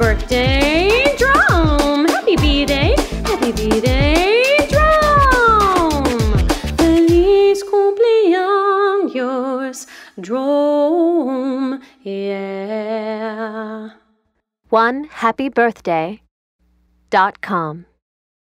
birthday, drum. Happy B-Day, happy B-Day, drum. Feliz cumpleaños, drum, yeah. One happy birthday dot com.